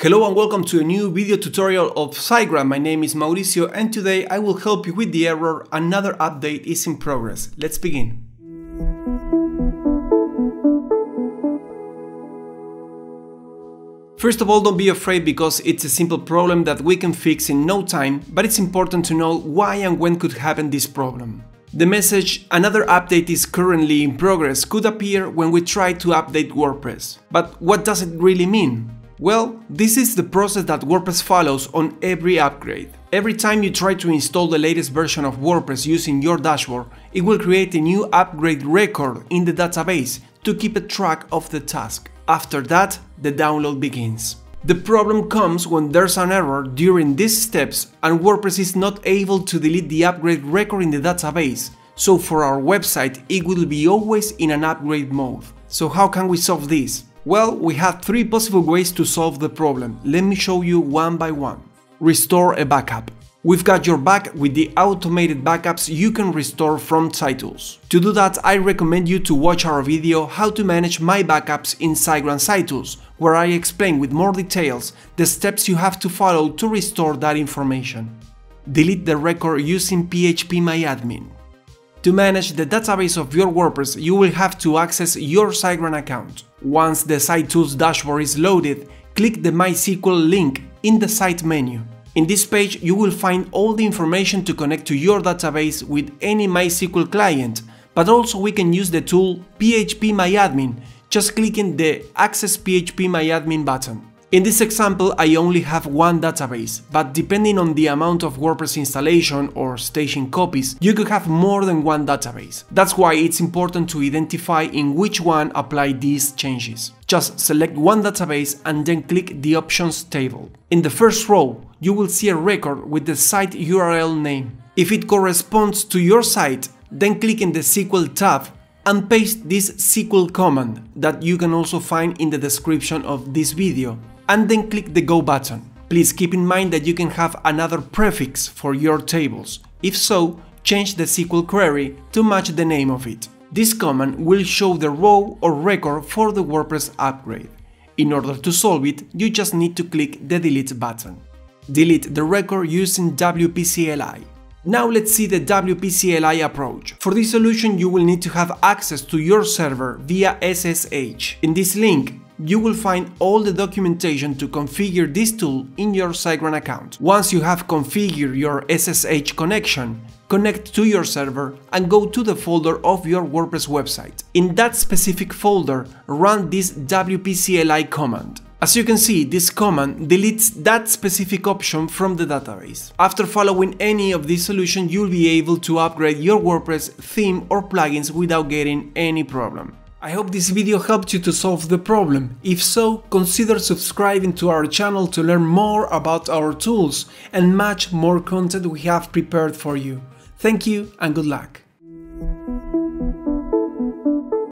Hello and welcome to a new video tutorial of SiteGround. My name is Mauricio and today I will help you with the error another update is in progress. Let's begin. First of all, don't be afraid because it's a simple problem that we can fix in no time, but it's important to know why and when could happen this problem. The message another update is currently in progress could appear when we try to update WordPress. But what does it really mean? Well, this is the process that WordPress follows on every upgrade. Every time you try to install the latest version of WordPress using your dashboard, it will create a new upgrade record in the database to keep a track of the task. After that, the download begins. The problem comes when there's an error during these steps and WordPress is not able to delete the upgrade record in the database, so for our website it will be always in an upgrade mode. So how can we solve this? Well, we have three possible ways to solve the problem. Let me show you one by one. Restore a backup. We've got your back with the automated backups you can restore from SiteTools. To do that, I recommend you to watch our video How to manage my backups in SiteGround SiteTools, where I explain with more details the steps you have to follow to restore that information. Delete the record using phpMyAdmin. To manage the database of your WordPress, you will have to access your SiteGround account. Once the SiteTools dashboard is loaded, click the MySQL link in the site menu. In this page, you will find all the information to connect to your database with any MySQL client, but also we can use the tool phpMyAdmin, just clicking the Access phpMyAdmin button. In this example, I only have one database, but depending on the amount of WordPress installation or staging copies, you could have more than one database. That's why it's important to identify in which one apply these changes. Just select one database and then click the Options table. In the first row, you will see a record with the site URL name. If it corresponds to your site, then click in the SQL tab and paste this SQL command that you can also find in the description of this video and then click the Go button. Please keep in mind that you can have another prefix for your tables. If so, change the SQL query to match the name of it. This command will show the row or record for the WordPress upgrade. In order to solve it, you just need to click the Delete button. Delete the record using WP-CLI. Now let's see the WP-CLI approach. For this solution you will need to have access to your server via SSH. In this link, you will find all the documentation to configure this tool in your SiteGround account. Once you have configured your SSH connection, connect to your server and go to the folder of your WordPress website. In that specific folder, run this WP-CLI command. As you can see, this command deletes that specific option from the database. After following any of these solutions, you'll be able to upgrade your WordPress theme or plugins without getting any problem. I hope this video helped you to solve the problem. If so, consider subscribing to our channel to learn more about our tools and much more content we have prepared for you. Thank you and good luck.